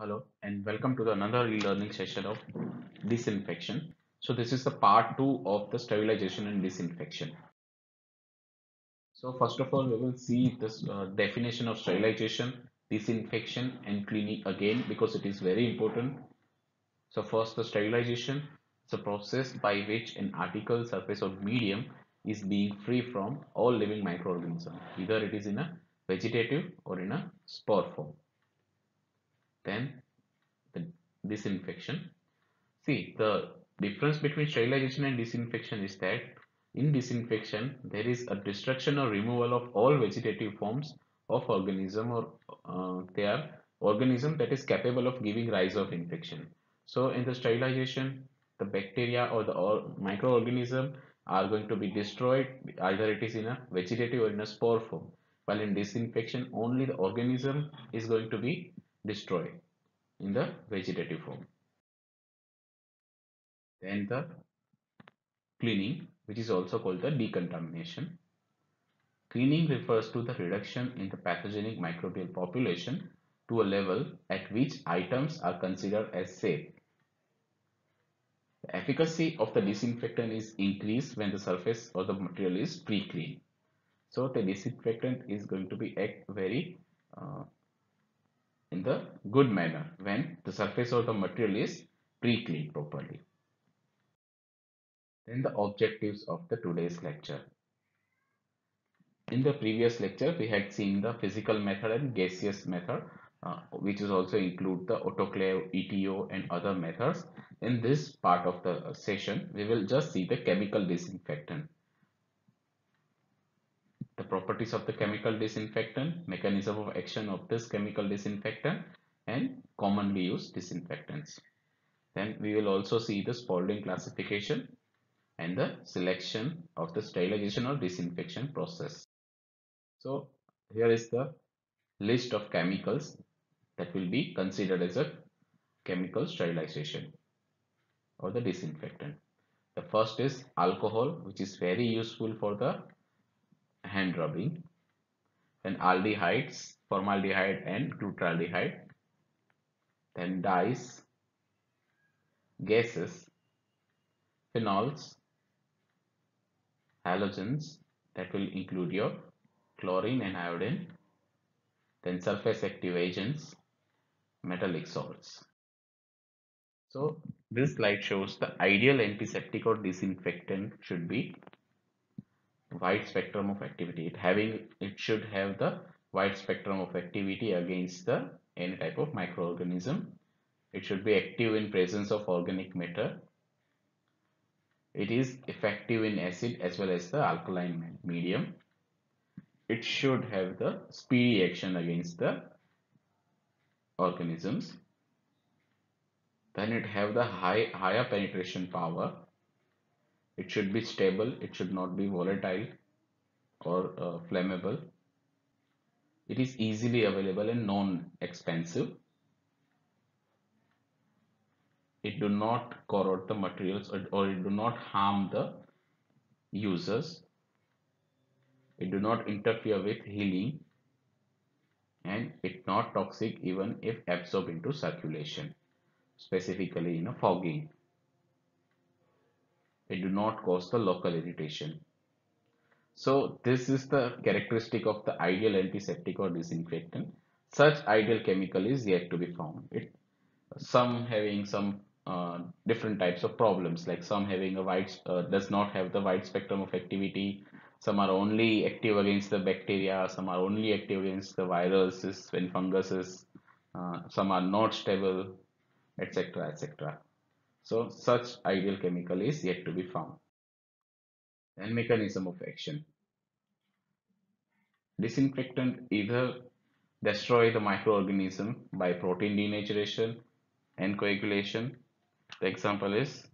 Hello and welcome to the another e-learning session of disinfection. So this is the part two of the sterilization and disinfection. So first of all, we will see this uh, definition of sterilization, disinfection and cleaning again because it is very important. So first the sterilization is a process by which an article, surface or medium is being free from all living microorganisms. Either it is in a vegetative or in a spore form. Then the disinfection. See, the difference between sterilization and disinfection is that in disinfection, there is a destruction or removal of all vegetative forms of organism or uh, they are organism that is capable of giving rise of infection. So in the sterilization, the bacteria or the or microorganism are going to be destroyed either it is in a vegetative or in a spore form while in disinfection only the organism is going to be destroyed in the vegetative form. Then the cleaning, which is also called the decontamination. Cleaning refers to the reduction in the pathogenic microbial population to a level at which items are considered as safe. The efficacy of the disinfectant is increased when the surface or the material is pre-cleaned. So the disinfectant is going to be act very uh, in the good manner when the surface of the material is pre-cleaned properly. Then the objectives of the today's lecture. In the previous lecture, we had seen the physical method and gaseous method, uh, which is also include the autoclave, ETO and other methods. In this part of the session, we will just see the chemical disinfectant the properties of the chemical disinfectant, mechanism of action of this chemical disinfectant and commonly used disinfectants. Then we will also see the Spaulding classification and the selection of the sterilization or disinfection process. So here is the list of chemicals that will be considered as a chemical sterilization or the disinfectant. The first is alcohol which is very useful for the hand rubbing then aldehydes formaldehyde and glutaraldehyde then dyes gases phenols halogens that will include your chlorine and iodine then surface active agents metallic salts. So this slide shows the ideal antiseptic or disinfectant should be wide spectrum of activity. It having it should have the wide spectrum of activity against the any type of microorganism. It should be active in presence of organic matter. It is effective in acid as well as the alkaline medium. It should have the speedy action against the organisms. Then it have the high higher penetration power it should be stable. It should not be volatile or uh, flammable. It is easily available and non-expensive. It do not corrode the materials or, or it do not harm the users. It do not interfere with healing and it not toxic even if absorbed into circulation specifically in a fogging it do not cause the local irritation. So this is the characteristic of the ideal antiseptic or disinfectant. Such ideal chemical is yet to be found. It some having some uh, different types of problems like some having a wide uh, does not have the wide spectrum of activity some are only active against the bacteria some are only active against the viruses and funguses uh, some are not stable etc etc so such ideal chemical is yet to be found. And mechanism of action. Disinfectant either destroy the microorganism by protein denaturation and coagulation. The example is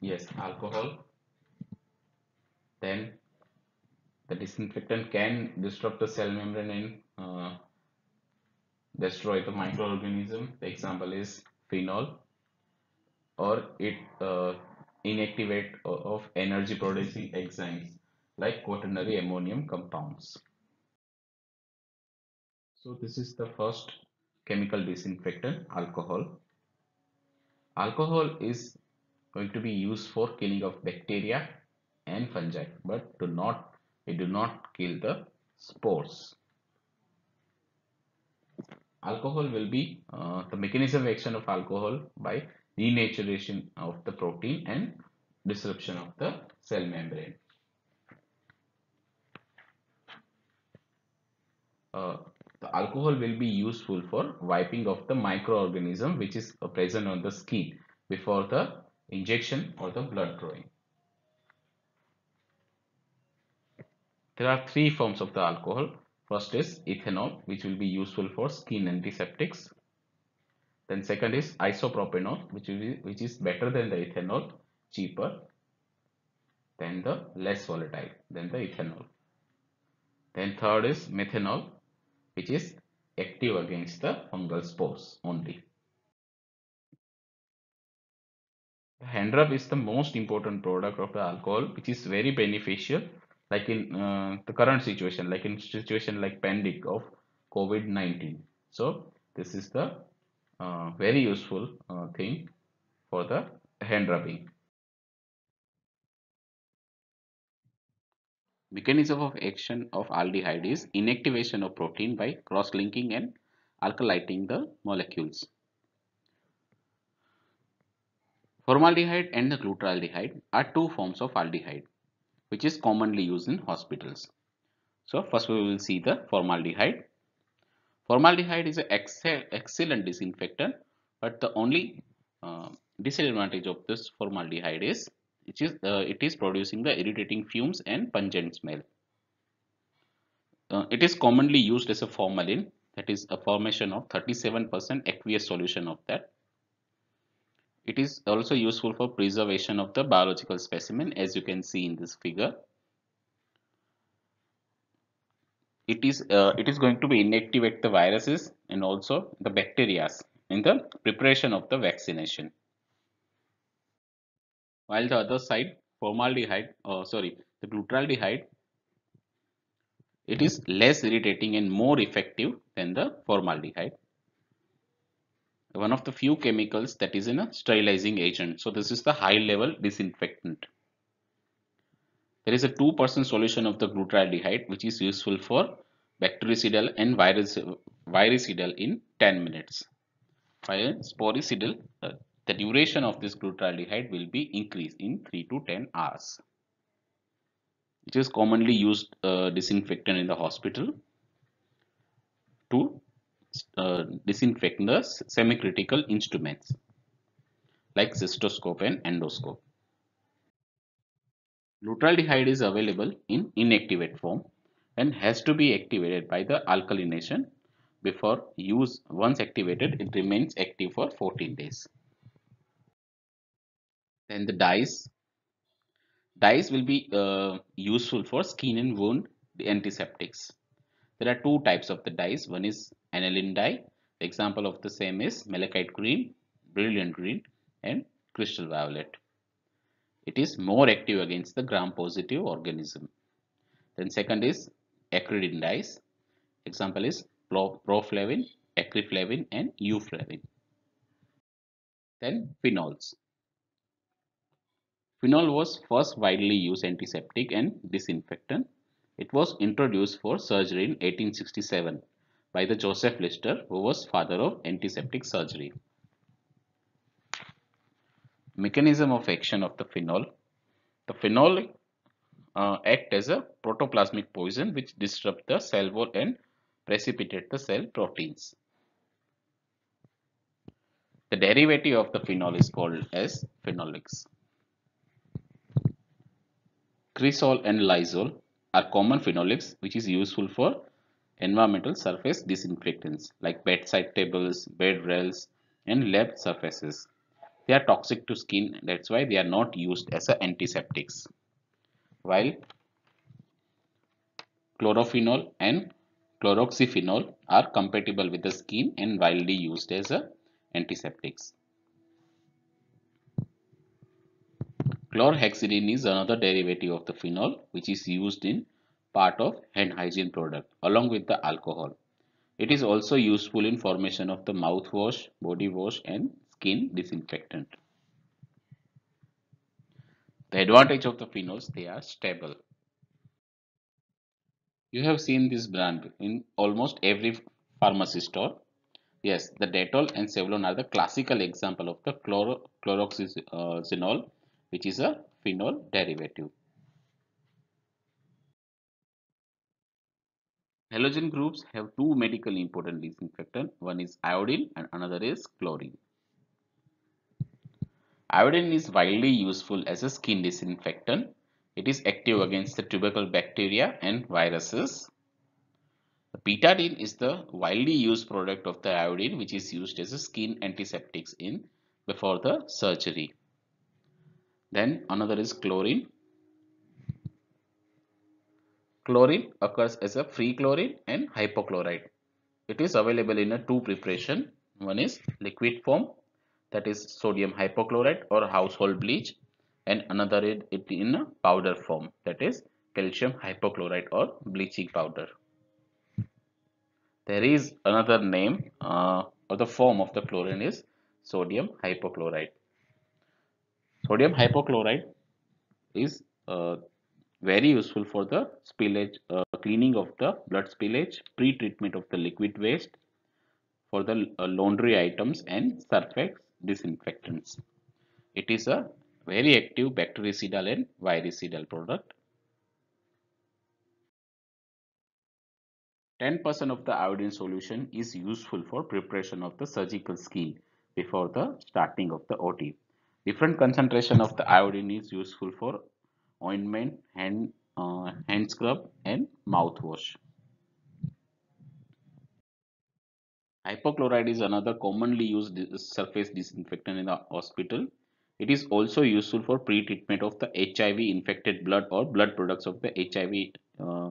yes alcohol. Then the disinfectant can disrupt the cell membrane and uh, destroy the microorganism the example is phenol or it uh, inactivate of energy producing enzymes like quaternary ammonium compounds So this is the first chemical disinfectant, alcohol. Alcohol is going to be used for killing of bacteria and fungi, but do not it do not kill the spores. Alcohol will be uh, the mechanism of action of alcohol by denaturation of the protein and disruption of the cell membrane. Uh, the alcohol will be useful for wiping of the microorganism which is present on the skin before the injection or the blood drawing. There are three forms of the alcohol. First is ethanol which will be useful for skin antiseptics. Then second is isopropanol which, be, which is better than the ethanol, cheaper than the less volatile than the ethanol. Then third is methanol which is active against the fungal spores only. The hand rub is the most important product of the alcohol which is very beneficial like in uh, the current situation like in situation like pandemic of COVID-19. So this is the uh, very useful uh, thing for the hand rubbing. Mechanism of action of aldehyde is inactivation of protein by cross-linking and alkylating the molecules. Formaldehyde and the glutaraldehyde are two forms of aldehyde which is commonly used in hospitals. So first we will see the formaldehyde. Formaldehyde is an excellent disinfectant but the only uh, disadvantage of this formaldehyde is it is, uh, it is producing the irritating fumes and pungent smell. Uh, it is commonly used as a formalin that is a formation of 37% aqueous solution of that. It is also useful for preservation of the biological specimen as you can see in this figure. It is, uh, it is going to be inactivate the viruses and also the bacteria in the preparation of the vaccination while the other side formaldehyde uh, sorry the glutaraldehyde it is less irritating and more effective than the formaldehyde one of the few chemicals that is in a sterilizing agent. So this is the high level disinfectant. There is a 2% solution of the glutaraldehyde which is useful for bactericidal and virus, virucidal in 10 minutes. While sporicidal uh, the duration of this glutaraldehyde will be increased in 3 to 10 hours. It is commonly used uh, disinfectant in the hospital uh, disinfect the semi-critical instruments like cystoscope and endoscope. Glutaraldehyde is available in inactivated form and has to be activated by the alkalination before use. Once activated, it remains active for 14 days. Then the dyes. Dyes will be uh, useful for skin and wound antiseptics. There are two types of the dyes. One is aniline dye. The example of the same is malachite green, brilliant green and crystal violet. It is more active against the gram-positive organism. Then second is acridine dyes. Example is proflavin, acriflavin and euflavin. Then phenols. Phenol was first widely used antiseptic and disinfectant. It was introduced for surgery in 1867 by the Joseph Lister who was father of antiseptic surgery. Mechanism of action of the phenol. The phenol uh, act as a protoplasmic poison which disrupt the cell wall and precipitate the cell proteins. The derivative of the phenol is called as phenolics. Cresol and Lysol are common phenolics which is useful for environmental surface disinfectants like bedside tables, bed rails and lab surfaces. They are toxic to skin that's why they are not used as antiseptics. While chlorophenol and chloroxylenol are compatible with the skin and widely used as antiseptics. Chlorhexidine is another derivative of the phenol which is used in part of hand hygiene product along with the alcohol. It is also useful in formation of the mouthwash, body wash and skin disinfectant. The advantage of the phenols, they are stable. You have seen this brand in almost every pharmacy store. Yes, the Dettol and Savlon are the classical example of the chloro chloroxylenol, uh, which is a phenol derivative. Halogen groups have two medically important disinfectant. One is iodine and another is chlorine. Iodine is widely useful as a skin disinfectant. It is active against the tubercle bacteria and viruses. Betadine is the widely used product of the iodine which is used as a skin antiseptics in before the surgery. Then another is chlorine. Chlorine occurs as a free chlorine and hypochlorite. It is available in a two preparation. One is liquid form that is sodium hypochlorite or household bleach and another is it in a powder form that is calcium hypochlorite or bleaching powder. There is another name uh, or the form of the chlorine is sodium hypochlorite. Sodium hypochlorite is uh, very useful for the spillage uh, cleaning of the blood spillage pre-treatment of the liquid waste for the uh, laundry items and surface disinfectants it is a very active bactericidal and virucidal product 10% of the iodine solution is useful for preparation of the surgical skin before the starting of the OT. Different concentration of the iodine is useful for ointment, hand, uh, hand scrub and mouthwash. Hypochlorite is another commonly used surface disinfectant in the hospital. It is also useful for pre-treatment of the HIV infected blood or blood products of the HIV uh,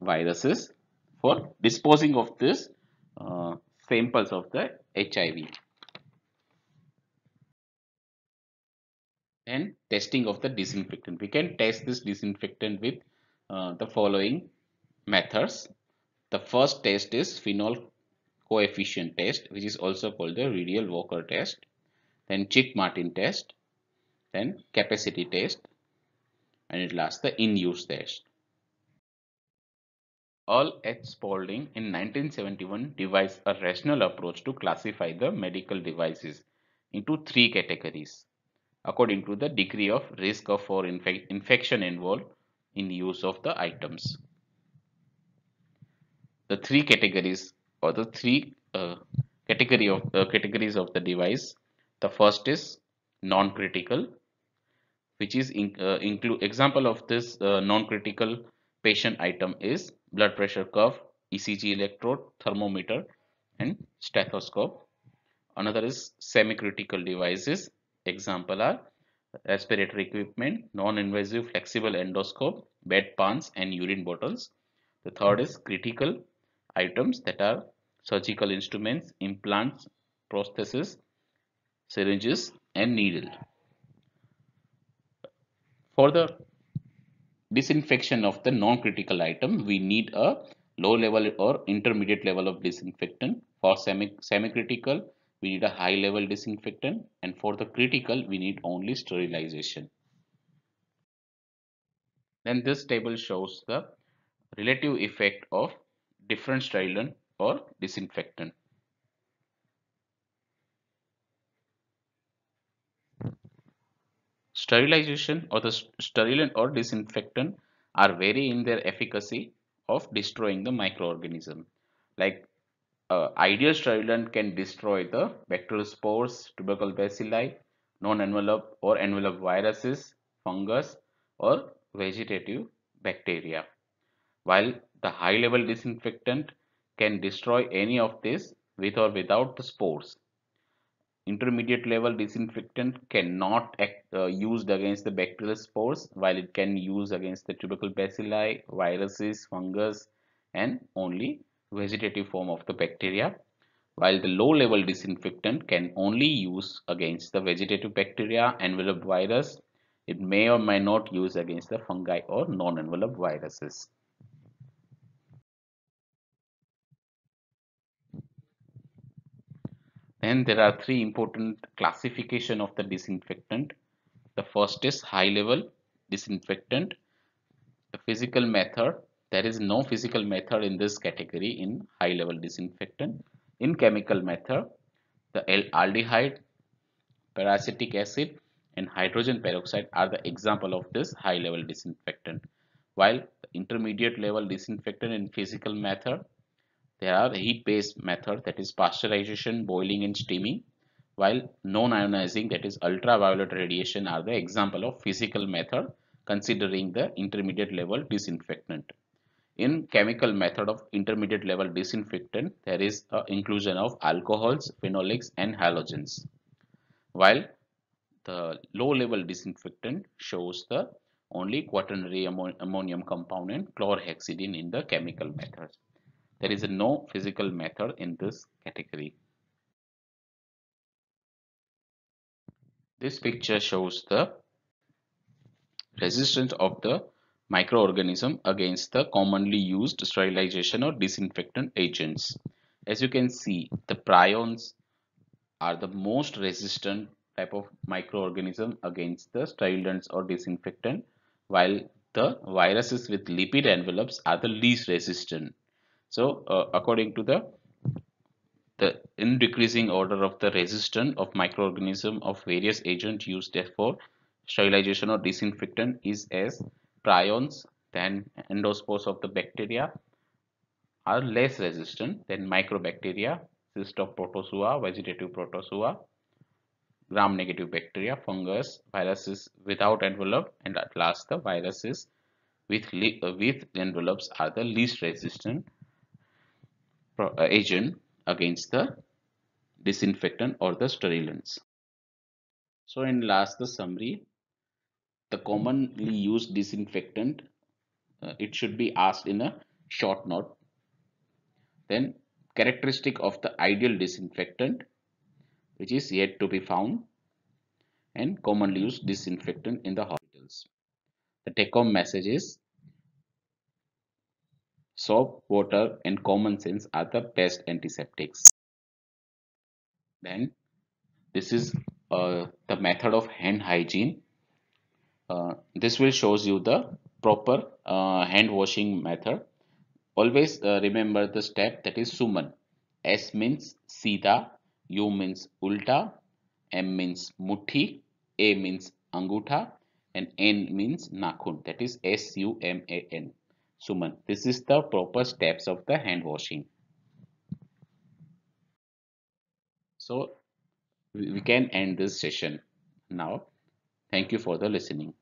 viruses for disposing of this uh, samples of the HIV. And testing of the disinfectant. We can test this disinfectant with uh, the following methods. The first test is phenol coefficient test which is also called the Rideal-Walker test. Then Chick-Martin test. Then capacity test. And at last the in-use test. Earl H. Spaulding in 1971 devised a rational approach to classify the medical devices into three categories according to the degree of risk of infection involved in use of the items. The three categories or the three uh, category of uh, categories of the device. The first is non-critical, which is in, uh, include example of this uh, non-critical patient item is blood pressure curve, ECG electrode, thermometer, and stethoscope. Another is semi-critical devices Example are respiratory equipment, non-invasive flexible endoscope, bed pans and urine bottles. The third is critical items that are surgical instruments, implants, prostheses, syringes and needle. For the disinfection of the non-critical item, we need a low level or intermediate level of disinfectant. For semi-critical, we need a high level disinfectant and for the critical we need only sterilization. Then this table shows the relative effect of different sterilant or disinfectant. Sterilization or the sterilant or disinfectant are vary in their efficacy of destroying the microorganism. Like uh, ideal sterilant can destroy the bacterial spores, tubercle bacilli, non-envelope or envelope viruses, fungus or vegetative bacteria. While the high-level disinfectant can destroy any of this with or without the spores. Intermediate level disinfectant cannot act, uh, used against the bacterial spores while it can use against the tubercle bacilli, viruses, fungus and only vegetative form of the bacteria while the low level disinfectant can only use against the vegetative bacteria enveloped virus it may or may not use against the fungi or non-enveloped viruses Then there are three important classification of the disinfectant. The first is high level disinfectant. The physical method, there is no physical method in this category in high level disinfectant. In chemical method, the aldehyde, peracetic acid and hydrogen peroxide are the example of this high level disinfectant. While the intermediate level disinfectant in physical method there are heat-based method that is pasteurization, boiling and steaming, while non-ionizing that is ultraviolet radiation are the example of physical method considering the intermediate level disinfectant. In chemical method of intermediate level disinfectant, there is a inclusion of alcohols, phenolics and halogens. While the low level disinfectant shows the only quaternary ammonium compound and chlorhexidine in the chemical method. There is no physical method in this category. This picture shows the resistance of the microorganism against the commonly used sterilization or disinfectant agents. As you can see, the prions are the most resistant type of microorganism against the sterilants or disinfectant, while the viruses with lipid envelopes are the least resistant. So uh, according to the the in decreasing order of the resistance of microorganism of various agents used for sterilization or disinfectant is as prions than endospores of the bacteria are less resistant than mycobacteria, cyst of protozoa, vegetative protozoa, gram-negative bacteria, fungus, viruses without envelope, and at last the viruses with, with envelopes are the least resistant uh, agent against the disinfectant or the sterilants. So in last the summary, the commonly used disinfectant, uh, it should be asked in a short note. Then characteristic of the ideal disinfectant, which is yet to be found and commonly used disinfectant in the hospitals. The take home message is soap, water and common sense are the best antiseptics. Then this is uh, the method of hand hygiene. Uh, this will shows you the proper uh, hand washing method. Always uh, remember the step that is suman. S means sida, U means ulta, M means muthi, A means angutha and N means nakhun that is S-U-M-A-N. Suman. This is the proper steps of the hand washing. So we can end this session now. Thank you for the listening.